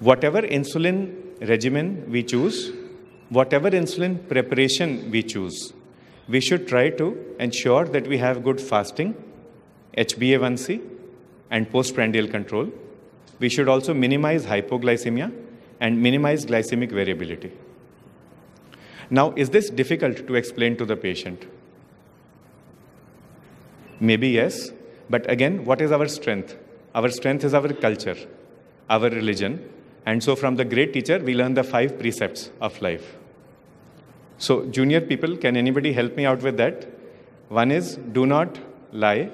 whatever insulin regimen we choose, whatever insulin preparation we choose, we should try to ensure that we have good fasting, HbA1c, and postprandial control. We should also minimize hypoglycemia and minimize glycemic variability. Now, is this difficult to explain to the patient? Maybe yes, but again, what is our strength? Our strength is our culture, our religion, and so from the great teacher, we learn the five precepts of life. So, junior people, can anybody help me out with that? One is do not lie.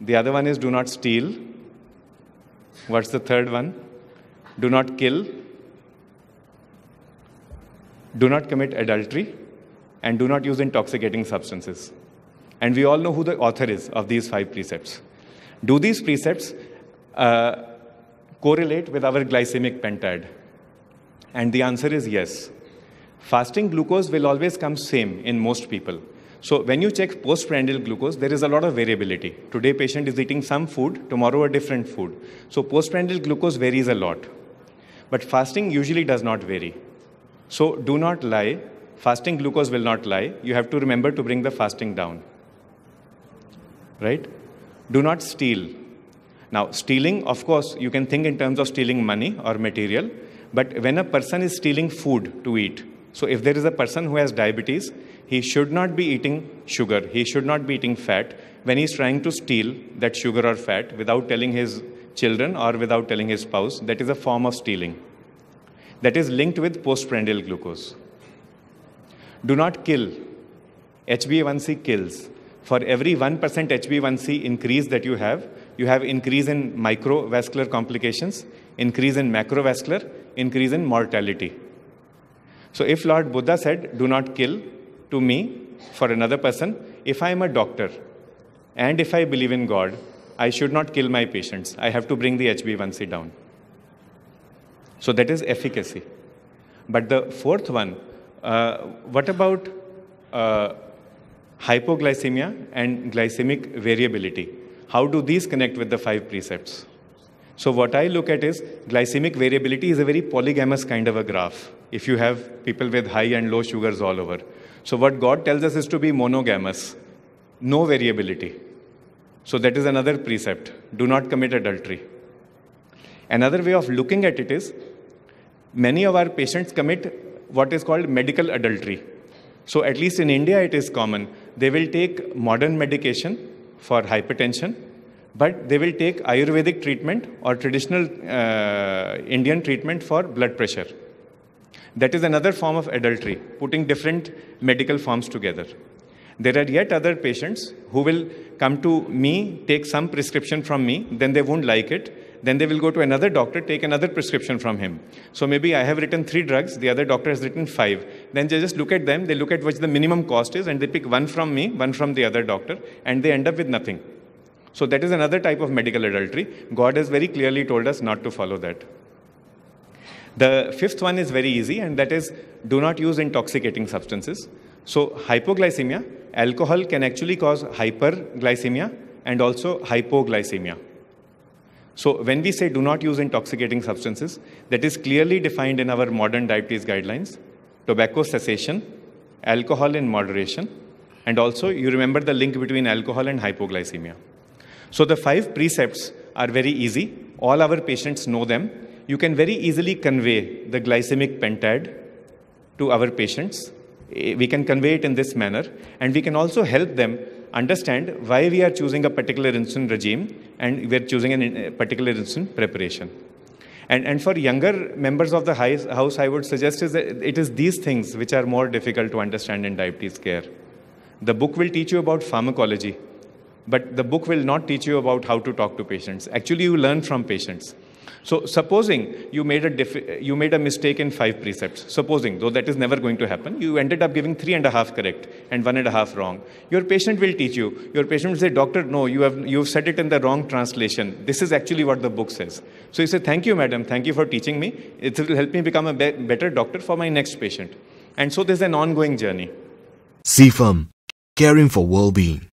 The other one is do not steal. What's the third one? Do not kill. Do not commit adultery. And do not use intoxicating substances. And we all know who the author is of these five precepts. Do these precepts uh, correlate with our glycemic pentad? And the answer is yes. Fasting glucose will always come same in most people. So when you check postprandial glucose, there is a lot of variability. Today patient is eating some food, tomorrow a different food. So postprandial glucose varies a lot. But fasting usually does not vary. So do not lie. Fasting glucose will not lie. You have to remember to bring the fasting down. Right? Do not steal. Now, stealing, of course, you can think in terms of stealing money or material, but when a person is stealing food to eat, so if there is a person who has diabetes, he should not be eating sugar, he should not be eating fat when he's trying to steal that sugar or fat without telling his children or without telling his spouse. That is a form of stealing. That is linked with postprandial glucose. Do not kill. HbA1c kills. For every 1% HbA1c increase that you have, you have increase in microvascular complications, increase in macrovascular, increase in mortality. So if Lord Buddha said, do not kill to me for another person, if I am a doctor and if I believe in God, I should not kill my patients. I have to bring the HbA1c down. So that is efficacy. But the fourth one, uh, what about uh, hypoglycemia and glycemic variability? How do these connect with the five precepts? So what I look at is glycemic variability is a very polygamous kind of a graph. If you have people with high and low sugars all over. So what God tells us is to be monogamous, no variability. So that is another precept. Do not commit adultery. Another way of looking at it is many of our patients commit what is called medical adultery. So at least in India it is common. They will take modern medication for hypertension, but they will take Ayurvedic treatment or traditional uh, Indian treatment for blood pressure. That is another form of adultery, putting different medical forms together. There are yet other patients who will come to me, take some prescription from me, then they won't like it. Then they will go to another doctor, take another prescription from him. So maybe I have written three drugs, the other doctor has written five. Then they just look at them, they look at what the minimum cost is, and they pick one from me, one from the other doctor, and they end up with nothing. So that is another type of medical adultery. God has very clearly told us not to follow that. The fifth one is very easy, and that is do not use intoxicating substances. So, hypoglycemia, alcohol can actually cause hyperglycemia and also hypoglycemia. So, when we say do not use intoxicating substances, that is clearly defined in our modern diabetes guidelines tobacco cessation, alcohol in moderation, and also you remember the link between alcohol and hypoglycemia. So, the five precepts are very easy, all our patients know them you can very easily convey the glycemic pentad to our patients. Eh, we can convey it in this manner, and we can also help them understand why we are choosing a particular insulin regime and we are choosing a particular insulin preparation. And, and for younger members of the house, I would suggest is that it is these things which are more difficult to understand in diabetes care. The book will teach you about pharmacology, but the book will not teach you about how to talk to patients. Actually, you learn from patients. So supposing you made a you made a mistake in five precepts, supposing though that is never going to happen, you ended up giving three and a half correct and one and a half wrong. Your patient will teach you. Your patient will say, "Doctor, no, you have you've said it in the wrong translation. This is actually what the book says." So you say, "Thank you, madam. Thank you for teaching me. It will help me become a be- better doctor for my next patient." And so there's an ongoing journey. Zifam, caring for well-being.